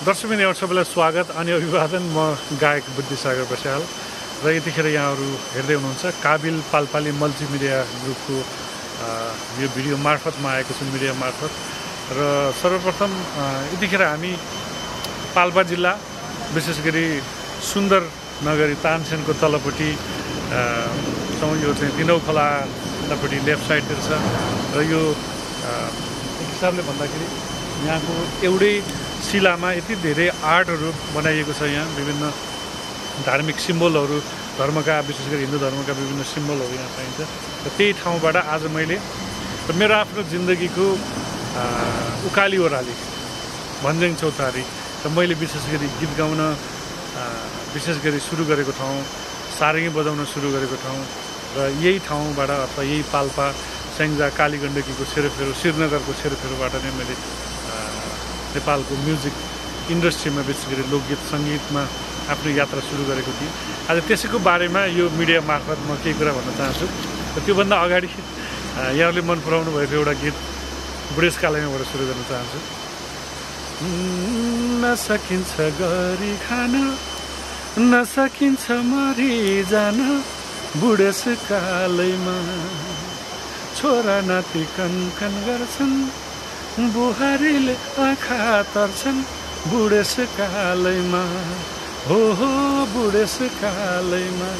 दर्शकबिन यहाँ सबैलाई स्वागत अनि अभिवादन। म गायक बुद्धिसागर बस्याल र यतिखेर यहाँहरू हेर्दै हुनुहुन्छ काबिल पालपाली मल्टिमिडिया ग्रुपको यो भिडियो मार्फतमा आएको छु मिडिया मार्फत। र सर्वप्रथम यतिखेर हामी पाल्पा जिल्ला विशेष गरी सुन्दर नगरी तानसेनको तलपट्टि यो चाहिँ दिनौ खोलापट्टि लेफ्ट साइडतिर छ। र यो हिसाबले भन्दाखेरि यहाँको एउटै शिलामा यति धेरै आर्टहरू बनाइएको छ यहाँ विभिन्न धार्मिक सिम्बलहरू धर्मका विशेष गरी हिन्दू धर्मका विभिन्न सिम्बलहरू यहाँ पाइन्छ। र त्यही ठाउँबाट आज मैले मेरो आफ्नो जिन्दगीको उकाली ओह्राली भन्ज्याङ चौतारी र मैले विशेष गरी गीत गाउन विशेष गरी सुरु गरेको ठाउँ सारङ्गी बजाउन सुरु गरेको ठाउँ र यही ठाउँबाट अथवा यही पाल्पा स्याङ्जा कालीगण्डकीको सेरोफेरो श्रीनगरको सेरोफेरोबाट नै मैले नेपालको म्युजिक इन्डस्ट्रीमा विशेष गरी लोकगीत सङ्गीतमा आफ्नो यात्रा सुरु गरेको थिएँ। आज त्यसैको बारेमा यो मिडिया मार्फत म केही कुरा भन्न चाहन्छु। र त्योभन्दा अगाडि अ, यहाँहरूले मन पराउनु भएको एउटा गीत बुढेसकालैमाबाट सुरु गर्न चाहन्छु। नसकिन्छ गरी खान नसकिन्छ मरि जान बुढेसकालैमा छोरा नाति कन कन गर्छन्। बुहारीले आँखा तर्छन् बुढेसकालैमा। हो हो बुढेसकालैमा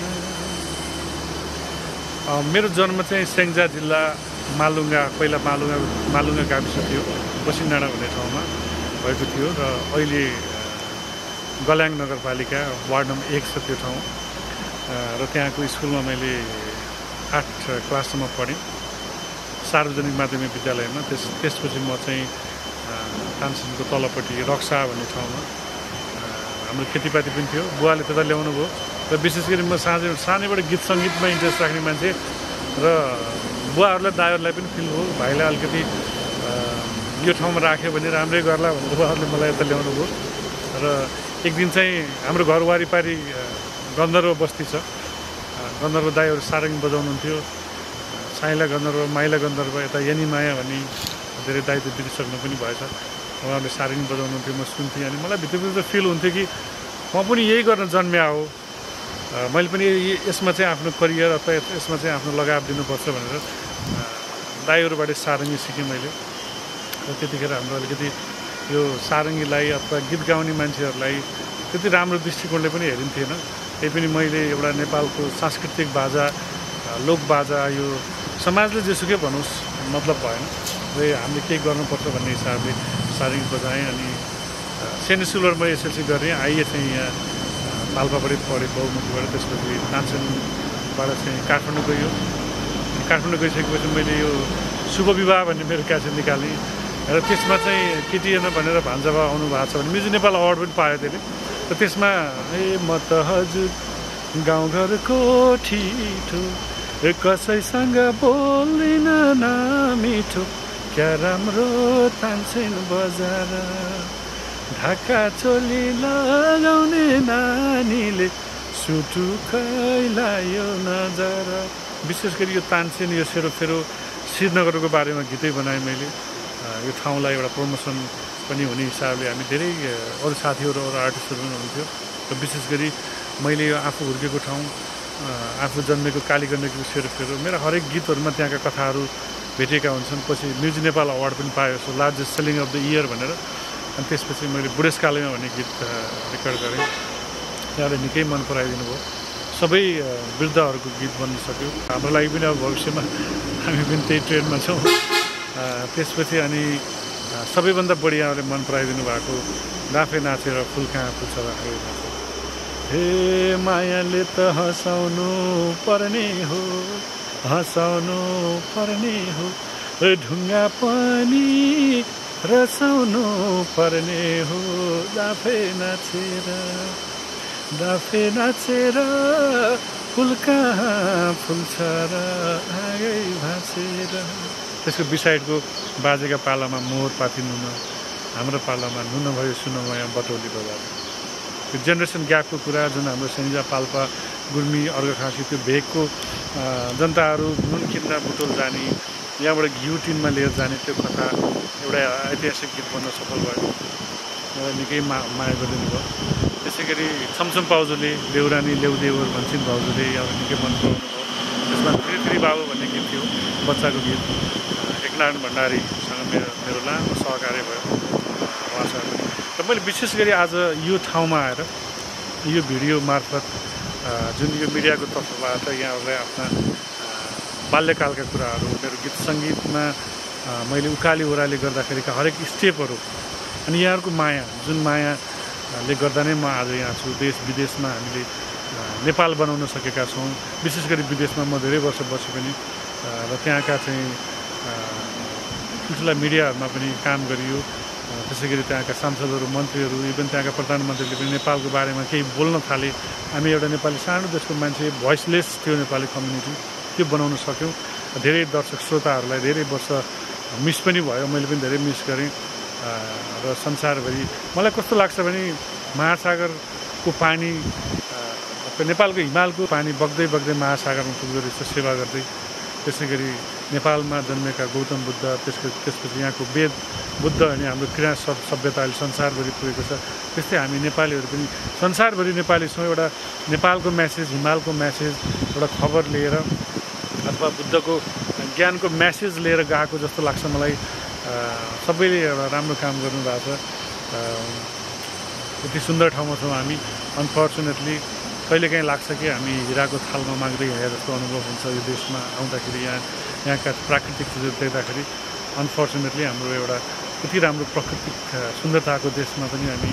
मेरो जन्म चाहिँ स्याङ्जा जिल्ला मालुङ्गा पहिला मालुङ्गा मालुङ्गा गाविस थियो। बसिन्डाँडा भन्ने ठाउँमा भएको थियो र अहिले गल्याङ नगरपालिका वार्ड नम्बर एक छ त्यो ठाउँ। र त्यहाँको स्कुलमा मैले आठ क्लाससम्म पढेँ। सार्वजनिक माध्यमिक विद्यालयमा त्यस त्यसपछि म चाहिँ तानसेनको तलपट्टि रक्सा भन्ने ठाउँमा हाम्रो खेतीपाती पनि थियो। बुवाले त्यता ल्याउनु भयो। र विशेष गरी म साँझै सानैबाट गीत सङ्गीतमा इन्ट्रेस्ट राख्ने मान्छे र बुवाहरूलाई दाईहरूलाई पनि फिल भयो। भाइलाई अलिकति यो ठाउँमा राख्यो भने राम्रै गर्ला भनेर बुवाहरूले मलाई यता ल्याउनु भयो। र एक दिन चाहिँ हाम्रो घर वारिपारि गन्धर्व बस्ती छ। गन्धर्व दाईहरू सारङ्गी बजाउनुहुन्थ्यो। साइला गन्धर्व माइला गन्धर्व यता यनी माया भन्ने धेरै दायित्व बितिसक्नु पनि भएछ। उहाँहरूले सारङ्गी बजाउनुहुन्थ्यो म सुन्थेँ अनि मलाई भित्रभित्र फिल हुन्थ्यो कि म पनि यही गर्न जन्म्या हो। मैले पनि यसमा चाहिँ आफ्नो करियर अथवा यस- यसमा चाहिँ आफ्नो लगाव दिनुपर्छ भनेर दाईहरूबाट सारङ्गी सिकेँ मैले। र त्यतिखेर हाम्रो अलिकति यो सारङ्गीलाई अथवा गीत गाउने मान्छेहरूलाई त्यति राम्रो दृष्टिकोणले पनि हेरिन्थेन। त्यही पनि मैले एउटा नेपालको सांस्कृतिक बाजा लोक बाजा यो समाजले जेसुकै भनोस् मतलब भएन। र हामीले केही गर्नुपर्छ भन्ने हिसाबले सारङ्गी बजाएँ अनि सेन्ट स्कुलबाट मैले एसएलसी गरेँ। आइए चाहिँ यहाँ पाल्पाबाटै पढेँ बहुमुखीबाट त्यसपछि तानसेनबाट चाहिँ काठमाडौँ गयो। काठमाडौँ गइसकेपछि मैले यो शुभ विवाह भन्ने मेरो क्यासेट निकालेँ। र त्यसमा चाहिँ केटिएन भनेर भान्जाभा आउनु भएको छ भने म्युजिक नेपाल अवार्ड पनि पायो त्यसले। र त्यसमा ए म त हजुर गाउँघरको ठिठो कसैसँग बोल्दिन नमिठो क्या राम्रो तान्छन् बजार ढाका चोली लगाउने नानीले सुटुकै लायो नजर विशेष गरी यो तानसेन यो सेरोफेरो श्रीनगरको बारेमा गीतै बनाएँ मैले यो ठाउँलाई एउटा प्रमोसन पनि हुने हिसाबले हामी धेरै अरू साथीहरू अरू आर्टिस्टहरू पनि हुनुहुन्थ्यो र विशेष गरी मैले यो आफू हुर्केको ठाउँ आफू जन्मेको कालीगण्डकीको सेरोफेरो मेरा हरेक गीतहरूमा त्यहाँका कथाहरू भेटिएका हुन्छन्। पछि म्युजिक नेपाल अवार्ड पनि पायो so largest selling of the year भनेर। अनि त्यसपछि मैले बुढेसकालैमा भन्ने गीत रेकर्ड गरेँ। त्यहाँले निकै मन पराइदिनु भयो। सबै वृद्धहरूको गीत बन्न सक्यो। हाम्रो लागि पनि अब भविष्यमा हामी पनि त्यही ट्रेनमा छौँ। त्यसपछि अनि सबैभन्दा बढी यहाँले मन पराइदिनु भएको डाँफे नाचेर फुल कहाँ फुल्छ राखेर हे मायाले त हँसाउनु पर्ने हो हँसाउनु पर्ने हो ढुङ्गा पनि रसाउनु पर्ने हो डाँफे नाचेर डाँफे नाचेर फुल कहाँ फुल्छ र आगै भाँचेर त्यसको बिसाइडको बाजेका पालामा मोहर पाती नुन हाम्रो पालामा नुन भयो सुनमया बटौली बजार त्यो जेनेरेसन ग्यापको कुरा जुन हाम्रो सेन्जा पाल्पा गुर्मी अर्घखाँसी त्यो भेगको जनताहरू नुन किन्न बुटोल जाने यहाँबाट घिउ टिनमा लिएर जाने त्यो कथा एउटा ऐतिहासिक गीत बन्न सफल भयो। मलाई निकै मा माया गरिदिनु भयो। त्यसै गरी छमछम पाउजूले देउरानी ल्याउदेवर भन्छन् भाउजूले अब निकै मन पराउनु भयो। त्यसमा फेरि बाबु भन्ने गीत थियो बच्चाको गीत। एकनारायण भण्डारीसँग मेरो मेरो लामो सहकार्य भयो। उहाँसँग र मैले विशेष गरी आज यो ठाउँमा आएर यो भिडियो मार्फत जुन यो मिडियाको तर्फबाट यहाँहरूलाई आफ्ना बाल्यकालका कुराहरू मेरो गीत सङ्गीतमा मैले उकाली ओह्राली गर्दाखेरिका हरेक स्टेपहरू अनि यहाँहरूको माया जुन मायाले गर्दा नै म आज यहाँ छु देश विदेशमा हामीले नेपाल बनाउन सकेका छौँ विशेष गरी विदेशमा म धेरै वर्ष बसेँ पनि र त्यहाँका चाहिँ ठुल्ठुला मिडियाहरूमा पनि काम गरियो। त्यसै गरी त्यहाँका सांसदहरू मन्त्रीहरू इभन त्यहाँका प्रधानमन्त्रीले पनि नेपालको बारेमा केही बोल्न थाले। हामी एउटा नेपाली सानो देशको मान्छे भोइसलेस थियो नेपाली कम्युनिटी त्यो बनाउन सक्यौँ। धेरै दर्शक श्रोताहरूलाई धेरै वर्ष मिस पनि भयो। मैले पनि धेरै मिस गरेँ। र संसारभरि मलाई कस्तो लाग्छ भने महासागरको पानी नेपालको हिमालको पानी बग्दै बग्दै महासागरमा पुग्दो रहेछ सेवा गर्दै। त्यसै गरी नेपालमा जन्मेका गौतम बुद्ध त्यसको त्यसपछि यहाँको वेद बुद्ध अनि हाम्रो क्रिया सभ्यता अहिले संसारभरि पुगेको छ। त्यस्तै हामी नेपालीहरू पनि संसारभरि नेपाली छौँ। एउटा नेपालको म्यासेज हिमालको म्यासेज एउटा खबर लिएर अथवा बुद्धको ज्ञानको म्यासेज लिएर गएको जस्तो लाग्छ मलाई। सबैले एउटा राम्रो काम गर्नुभएको छ। यति सुन्दर ठाउँमा छौँ हामी। अनफर्चुनेटली कहिलेकाहीँ लाग्छ कि हामी हिराको थालमा माग्दै हिँडे जस्तो अनुभव हुन्छ यो देशमा आउँदाखेरि यहाँ यहाँका प्राकृतिक चिजहरू देख्दाखेरि। अनफर्चुनेटली हाम्रो एउटा यति राम्रो प्राकृतिक सुन्दरताको देशमा पनि हामी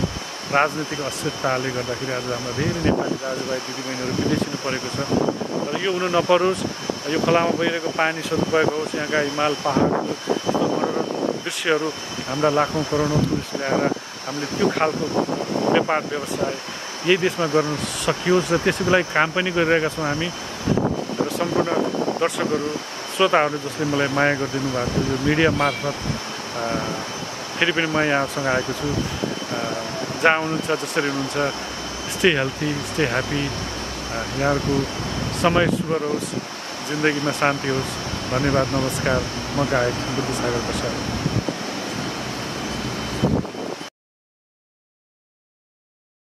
राजनैतिक अस्थिरताले गर्दाखेरि आज हाम्रो धेरै नेपाली दाजुभाइ दिदीबहिनीहरू विदेशिनु परेको छ। र यो हुनु नपरोस् यो खोलामा बहिरहेको पानी सदुपयोग होस् यहाँका हिमाल यस्तो मनोरम दृश्यहरू हाम्रा लाखौँ करोडौँ टुरिस्ट ल्याएर हामीले त्यो खालको व्यापार व्यवसाय यही देशमा गर्न सकियोस् र त्यसैको लागि काम पनि गरिरहेका छौँ हामी। र सम्पूर्ण दर्शकहरू श्रोताहरूले जसले मलाई माया गरिदिनु भएको थियो यो मिडिया मार्फत फेरि पनि म यहाँसँग आएको छु। जहाँ हुनुहुन्छ जसरी हुनुहुन्छ स्टे हेल्थी स्टे ह्याप्पी यहाँहरूको समय शुभ रहोस् जिन्दगीमा शान्ति होस्। धन्यवाद नमस्कार। म गायक बुद्ध सागर प्रसाद।